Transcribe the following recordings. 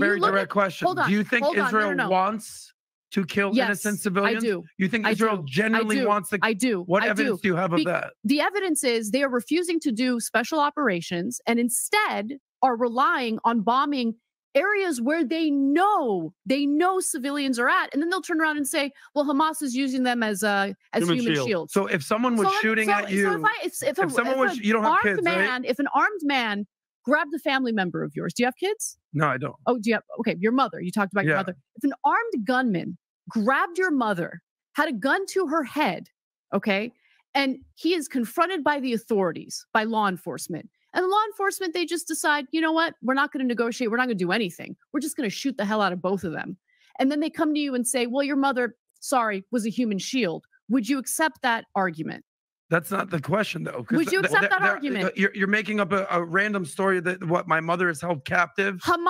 very direct at- question. hold on, Do you think hold on, no, Israel no, no. wants to kill Yes, innocent I civilians? do. You think I Israel do. I genuinely do. wants to? I do. what I evidence do. do you have of Be- that? The evidence is they are refusing to do special operations and instead are relying on bombing areas where they know they know civilians are at, and then they'll turn around and say, "Well, Hamas is using them as a as Human human, shield. shields." So if someone was So shooting so- at so you, if, I, if, if, a, someone if was- an you don't have armed kids, right? man, if an armed man grabbed a family member of yours, do you have kids? no, I don't. Oh, do you have? Okay, your mother. You talked about your mother. If an armed gunman grabbed your mother, had a gun to her head, okay, and he is confronted by the authorities, by law enforcement, and law enforcement, they just decide, you know what? We're not going to negotiate. We're not going to do anything. We're just going to shoot the hell out of both of them. And then they come to you and say, well, your mother, sorry, was a human shield. Would you accept that argument? That's not the question, though. Would you th- accept th- that th- argument? You're, you're making up a, a random story that what my mother is held captive. Hamas.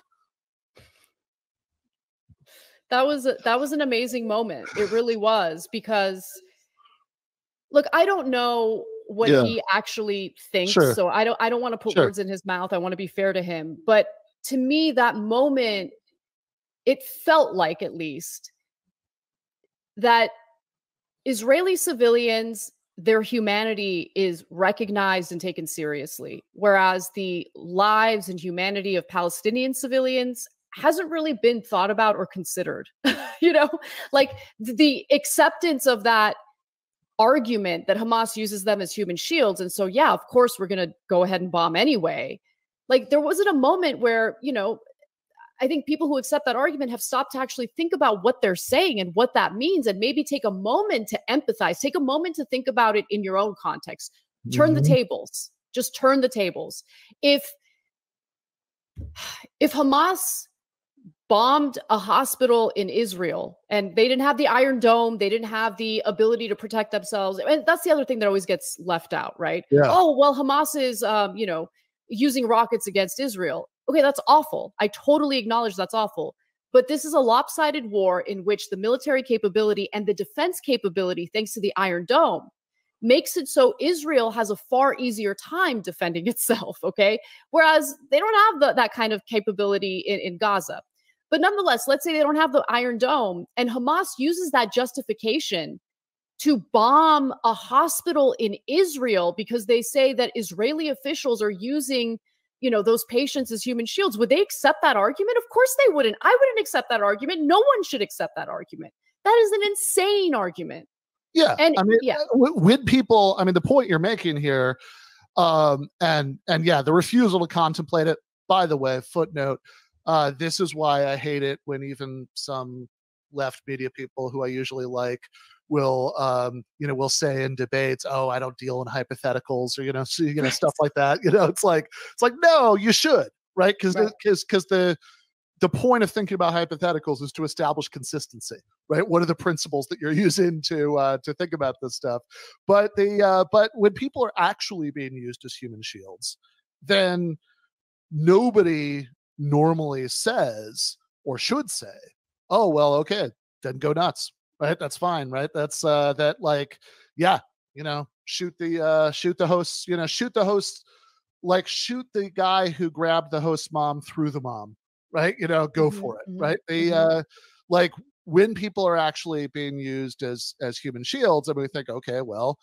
that was a, that was an amazing moment. It really was because look, I don't know what Yeah. he actually thinks, Sure. so I don't I don't want to put Sure. words in his mouth. I want to be fair to him, but to me that moment it felt like at least that Israeli civilians their humanity is recognized and taken seriously whereas the lives and humanity of Palestinian civilians hasn't really been thought about or considered you know? Like the acceptance of that argument that Hamas uses them as human shields and so yeah of course we're going to go ahead and bomb anyway. Like there wasn't a moment where you know I think people who accept that argument have stopped to actually think about what they're saying and what that means and maybe take a moment to empathize. Take a moment to think about it in your own context. Turn the Mhm. tables. Just turn the tables. If if hamas bombed a hospital in israel and they didn't have the iron dome they didn't have the ability to protect themselves and that's the other thing that always gets left out right? Yeah. oh well hamas is um, you know using rockets against israel okay that's awful i totally acknowledge that's awful but this is a lopsided war in which the military capability and the defense capability thanks to the iron dome makes it so Israel has a far easier time defending itself, okay? Whereas they don't have the, that kind of capability in, in Gaza. But nonetheless, let's say they don't have the Iron Dome, and Hamas uses that justification to bomb a hospital in Israel because they say that Israeli officials are using you know those patients as human shields would they accept that argument of course they wouldn't i wouldn't accept that argument no one should accept that argument that is an insane argument Yeah, And- I mean, yeah. uh, w- when people, I mean, the point you're making here, um, and and yeah, the refusal to contemplate it. By the way, footnote: uh, this is why I hate it when even some left media people who I usually like will, um, you know, will say in debates, "Oh, I don't deal in hypotheticals," or you know, so, you know, stuff like that. You know, it's like it's like no, you should, right? Because Right. because because the the point of thinking about hypotheticals is to establish consistency right what are the principles that you're using to uh, to think about this stuff but the uh, but when people are actually being used as human shields then nobody normally says or should say oh well okay then go nuts right? That's fine right? That's uh that like yeah you know shoot the uh shoot the host you know shoot the host like shoot the guy who grabbed the host mom through the mom right? You know go Mhm, for it mhm, right? The mhm. uh like when people are actually being used as as human shields and we think okay well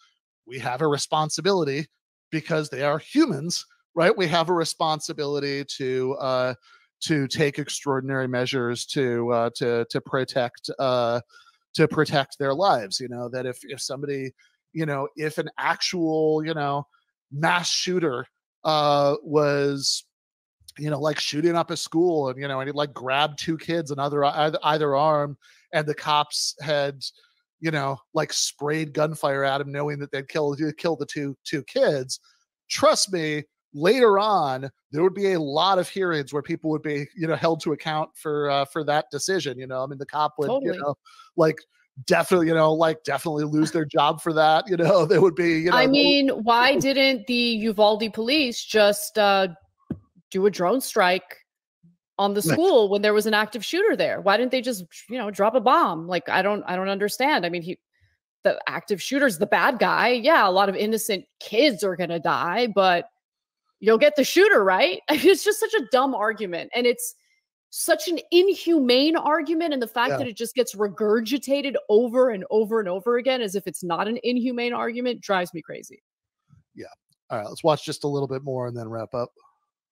we have a responsibility because they are humans right? We have a responsibility to uh to take extraordinary measures to uh to to protect uh to protect their lives you know that if if somebody you know if an actual you know mass shooter uh was you know like shooting up a school and you know and he like grabbed two kids and other either, either arm and the cops had you know like sprayed gunfire at him knowing that they'd kill kill the two two kids trust me later on there would be a lot of hearings where people would be you know held to account for uh, for that decision you know i mean the cop would Totally. you know like definitely you know like definitely lose their job for that you know there would be you know I there would- mean, why didn't the Uvalde police just uh, do a drone strike on the school when there was an active shooter there? Why didn't they just, you know, drop a bomb? Like, I don't, I don't understand. I mean, he, the active shooter's the bad guy. Yeah, a lot of innocent kids are gonna die, but you'll get the shooter, right? I mean, it's just such a dumb argument, and it's such an inhumane argument and the fact Yeah. that it just gets regurgitated over and over and over again as if it's not an inhumane argument drives me crazy. Yeah. All right, let's watch just a little bit more and then wrap up.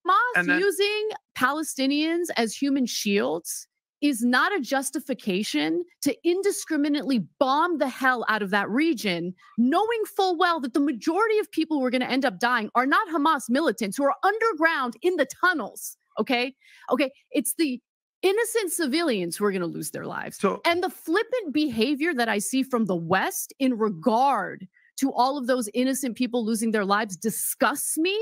Hamas then- using Palestinians as human shields is not a justification to indiscriminately bomb the hell out of that region, knowing full well that the majority of people who are going to end up dying are not Hamas militants who are underground in the tunnels. Okay. Okay. It's the innocent civilians who are going to lose their lives. So And the flippant behavior that I see from the West in regard to all of those innocent people losing their lives disgusts me.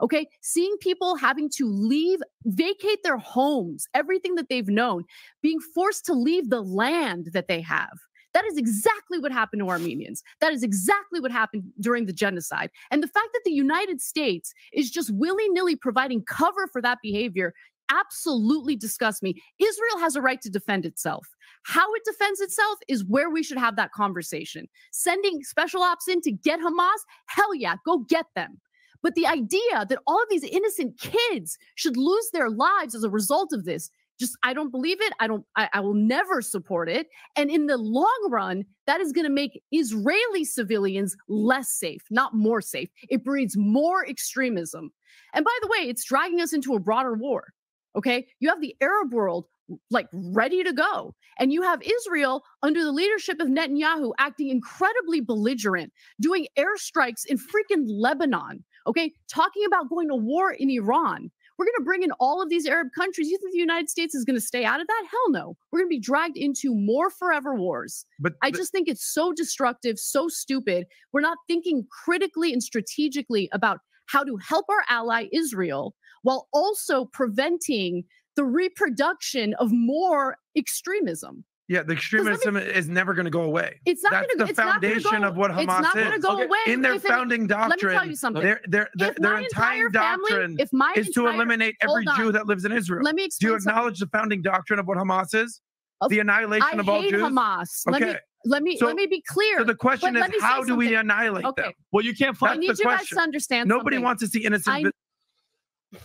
Okay. Seeing people having to leave, vacate their homes, everything that they've known, being forced to leave the land that they have. That is exactly what happened to Armenians. That is exactly what happened during the genocide. And the fact that the United States is just willy nilly providing cover for that behavior absolutely disgusts me. Israel has a right to defend itself. How it defends itself is where we should have that conversation. Sending special ops in to get Hamas, hell yeah, go get them. But the idea that all of these innocent kids should lose their lives as a result of this, just I don't believe it. I don't, I, I will never support it. And in the long run, that is going to make Israeli civilians less safe, not more safe. It breeds more extremism. And by the way, it's dragging us into a broader war. Okay. You have the Arab world like ready to go. And you have Israel under the leadership of Netanyahu acting incredibly belligerent, doing airstrikes in freaking Lebanon. Okay. Talking about going to war in Iran. We're going to bring in all of these Arab countries. You think the United States is going to stay out of that? Hell no. We're going to be dragged into more forever wars. but I just think it's so destructive, so stupid. We're not thinking critically and strategically about how to help our ally Israel while also preventing the reproduction of more extremism. Yeah, the extremism is never going to go away. It's not That's going to the it's not gonna foundation go, of what It's Hamas not going to is. go Okay, away. In their if it- founding let me doctrine, tell you something. their their their, their my entire family, doctrine if my is to eliminate every hold Jew that lives in Israel. let me Do you explain something. acknowledge the founding doctrine of what Hamas is? Of- the annihilation I of all hate Jews. Hamas. Let me Okay. let me So- let me be clear. So the question is, how do we annihilate Okay. them? Well, you can't I need the you guys to understand. Nobody something. wants to see innocent. I-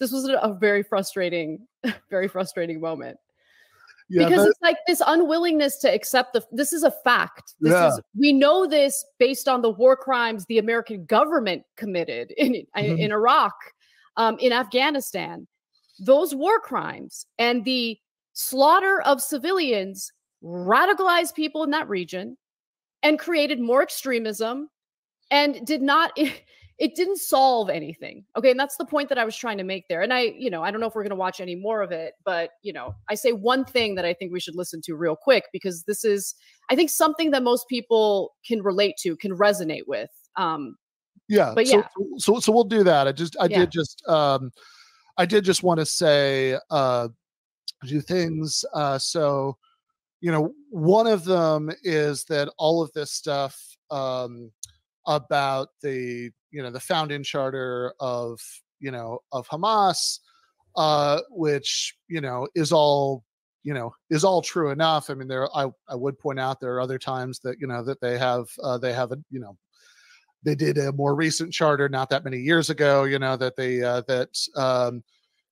This was a, a very frustrating, very frustrating moment. Yeah, because that- it's like this unwillingness to accept the this is a fact this Yeah. is we know this based on the war crimes the american government committed in Mhm. in iraq um, in afghanistan those war crimes and the slaughter of civilians radicalized people in that region and created more extremism and did not it, didn't solve anything okay and that's the point that i was trying to make there and i you know i don't know if we're going to watch any more of it but you know i say one thing that i think we should listen to real quick because this is i think something that most people can relate to can resonate with um yeah But yeah. so so we'll do that i just i Yeah. did just um i did just want to say uh a few things uh so you know one of them is that all of this stuff um about the you know the founding charter of you know of hamas uh which you know is all you know is all true enough i mean there i i would point out there are other times that you know that they have uh they have a you know they did a more recent charter not that many years ago you know that they uh that um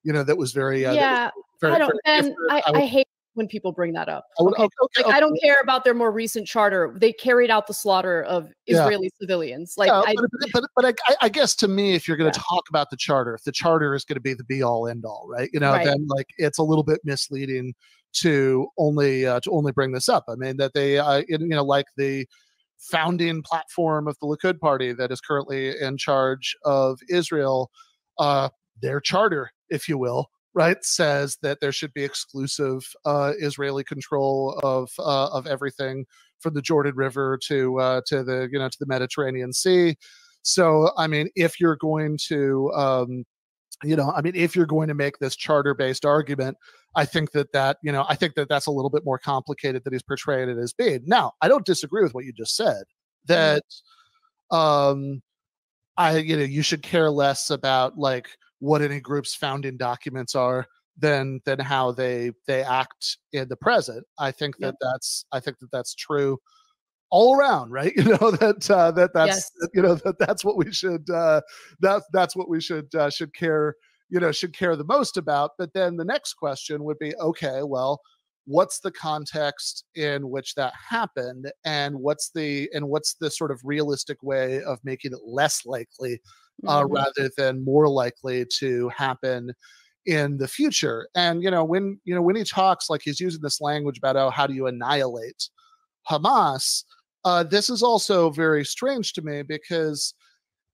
you know that was very uh, that was yeah very, i don't and. I, I would- I hate when people bring that up I okay? okay, okay, like i don't care about their more recent charter they carried out the slaughter of Yeah. israeli civilians like Yeah, I, but, but, but, I, I guess to me, if you're going to Yeah. talk about the charter, if the charter is going to be the be all end all, right? You know, Right. then like it's a little bit misleading to only uh, to only bring this up. I mean that they, uh, in, you know, like the founding platform of the Likud party that is currently in charge of Israel, uh, their charter, if you will, right, says that there should be exclusive uh, Israeli control of uh, of everything from the Jordan River to uh, to the you know to the Mediterranean Sea. So I mean, if you're going to um, you know, I mean, if you're going to make this charter-based argument, I think that that you know, I think that that's a little bit more complicated than he's portraying it as being. Now, I don't disagree with what you just said. That um, I you know, you should care less about like what any group's founding documents are than than how they they act in the present. I think Yep. that that's I think that that's true all around, right? You know that uh, that that's Yes. you know that that's what we should uh, that's that's what we should uh, should care you know should care the most about but then the next question would be okay well what's the context in which that happened and what's the and what's the sort of realistic way of making it less likely uh, Mhm. rather than more likely to happen in the future. And you know when you know when he talks like he's using this language about oh how do you annihilate hamas? Uh, this is also very strange to me because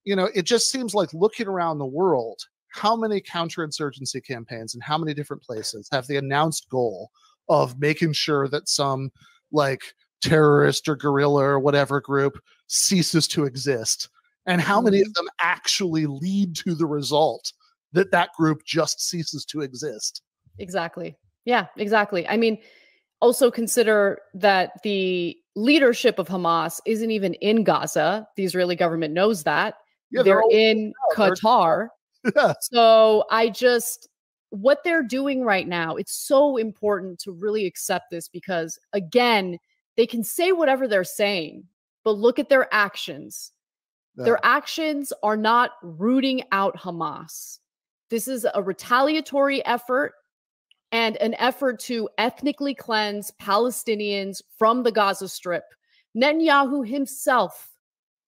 you know it just seems like looking around the world how many counterinsurgency campaigns in how many different places have the announced goal of making sure that some like terrorist or guerrilla or whatever group ceases to exist and how many of mm-hmm. them actually lead to the result that that group just ceases to exist Exactly. Yeah, exactly. I mean, also consider that the leadership of Hamas isn't even in Gaza. The Israeli government knows that. yeah they're all- in they're- Qatar. Yeah. So I just what they're doing right now, it's so important to really accept this because again, they can say whatever they're saying, but look at their actions. Their actions are not rooting out Hamas. This is a retaliatory effort and an effort to ethnically cleanse Palestinians from the Gaza Strip. Netanyahu himself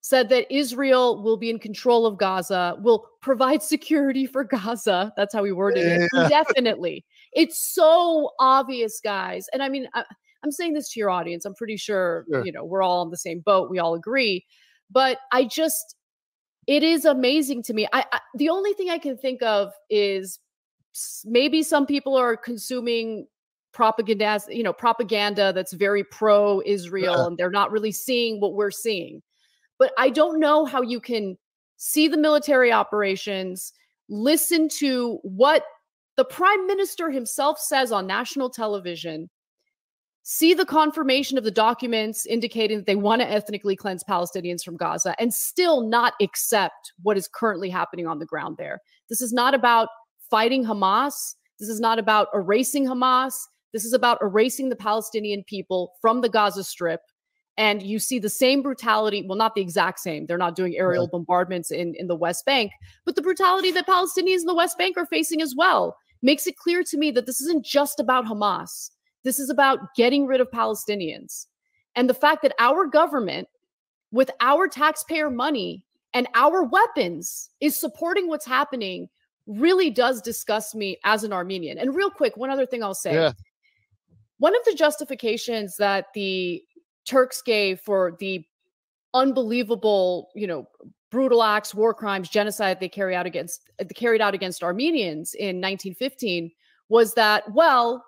said that Israel will be in control of Gaza, will provide security for Gaza. That's how he worded it. Definitely. It's so obvious, guys. And I mean, I, I'm saying this to your audience. I'm pretty sure, Sure. you know, we're all on the same boat. We all agree. But I just, it is amazing to me. I, I the only thing I can think of is maybe some people are consuming propaganda, you know, propaganda that's very pro-Israel, Yeah. and they're not really seeing what we're seeing. But I don't know how you can see the military operations, listen to what the prime minister himself says on national television, see the confirmation of the documents indicating that they want to ethnically cleanse Palestinians from Gaza, and still not accept what is currently happening on the ground there. This is not about fighting Hamas. This is not about erasing Hamas. This is about erasing the Palestinian people from the Gaza Strip. And you see the same brutality, well, not the exact same. They're not doing aerial bombardments in, in the West Bank, but the brutality that Palestinians in the West Bank are facing as well makes it clear to me that this isn't just about Hamas. This is about getting rid of Palestinians. And the fact that our government, with our taxpayer money and our weapons, is supporting what's happening really does disgust me as an Armenian. And real quick, one other thing I'll say. Yeah. One of the justifications that the Turks gave for the unbelievable, you know, brutal acts, war crimes, genocide they carry out against carried out against Armenians in 1915 was that well,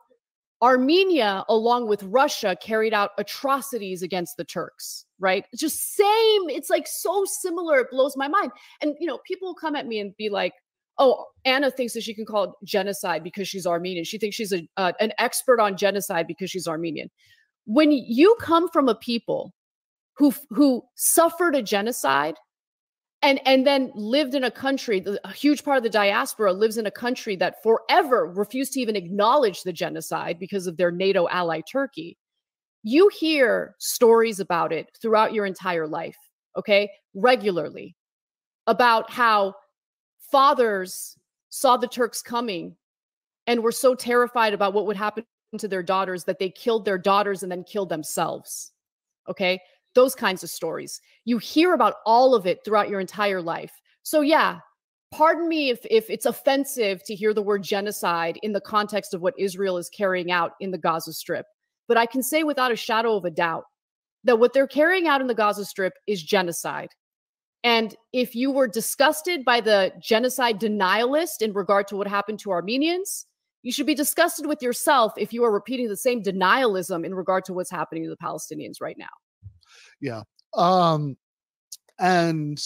Armenia along with Russia carried out atrocities against the Turks, right? Just same, it's like so similar, it blows my mind. And you know, people will come at me and be like, "Oh, Ana thinks that she can call it genocide because she's Armenian. She thinks she's a uh, an expert on genocide because she's Armenian." When you come from a people who who suffered a genocide and and then lived in a country a huge part of the diaspora lives in a country that forever refused to even acknowledge the genocide because of their NATO ally Turkey. You hear stories about it throughout your entire life okay regularly about how fathers saw the Turks coming and were so terrified about what would happen to their daughters that they killed their daughters and then killed themselves okay those kinds of stories. You hear about all of it throughout your entire life. So yeah pardon me if if it's offensive to hear the word genocide in the context of what israel is carrying out in the gaza strip but i can say without a shadow of a doubt that what they're carrying out in the gaza strip is genocide. And if you were disgusted by the genocide denialist in regard to what happened to armenians you should be disgusted with yourself if you are repeating the same denialism in regard to what's happening to the palestinians right now yeah um and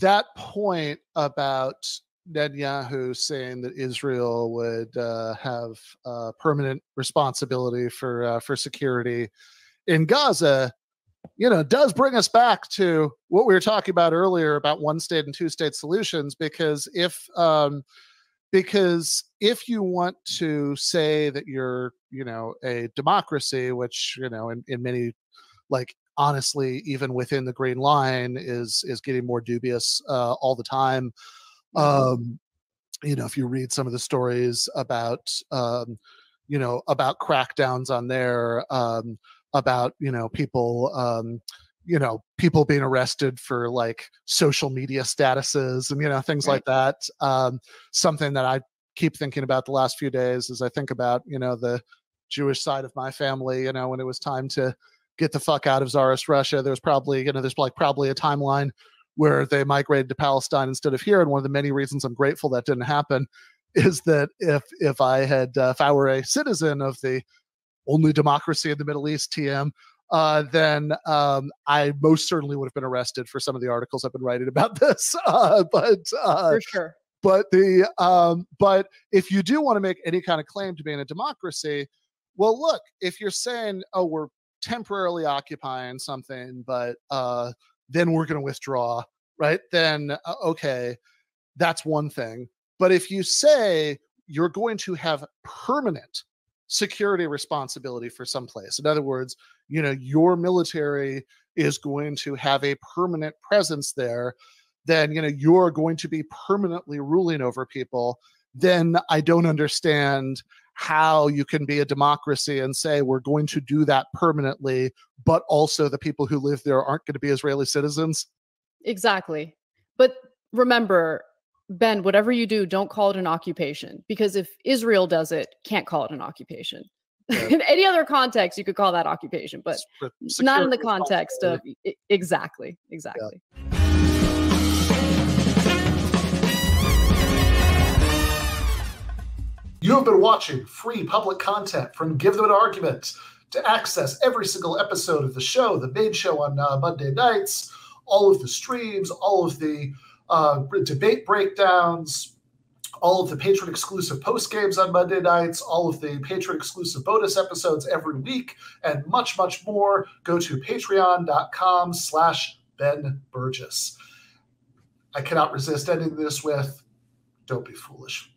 that point about Netanyahu saying that Israel would uh, have uh, permanent responsibility for uh, for security in Gaza, you know, does bring us back to what we were talking about earlier about one state and two state solutions. Because if um, because if you want to say that you're you know a democracy, which you know in, in many like honestly even within the green line is is getting more dubious uh, all the time Um, you know, if you read some of the stories about, um, you know, about crackdowns on there, um, about you know people, um, you know, people being arrested for like social media statuses and you know things Right. like that. Um, something that I keep thinking about the last few days as I think about you know the Jewish side of my family. You know, when it was time to get the fuck out of Tsarist Russia, there was probably you know there's like probably a timeline where they migrated to Palestine instead of here. And one of the many reasons I'm grateful that didn't happen is that if if I had uh, if I were a citizen of the only democracy in the Middle East, TM, uh, then um, I most certainly would have been arrested for some of the articles I've been writing about this. Uh, but uh, For sure. but the um, but if you do want to make any kind of claim to being a democracy, well, look, if you're saying, oh, we're temporarily occupying something, but uh, then we're going to withdraw, right? Then uh, okay, that's one thing. But if you say you're going to have permanent security responsibility for some place, in other words, you know, your military is going to have a permanent presence there, then you know you're going to be permanently ruling over people. Then I don't understand how you can be a democracy and say we're going to do that permanently, but also the people who live there aren't going to be Israeli citizens. Exactly. But remember, Ben, whatever you do, don't call it an occupation because if Israel does it, can't call it an occupation. Yeah. in any other context, you could call that occupation, but S- not in the context of exactly, exactly. You have been watching free public content from Give Them an Argument. To access every single episode of the show, the main show on uh, Monday nights, all of the streams, all of the uh, debate breakdowns, all of the patron exclusive post games on Monday nights, all of the patron exclusive bonus episodes every week, and much, much more, go to patreon.com slash Ben Burgis. I cannot resist ending this with don't be foolish.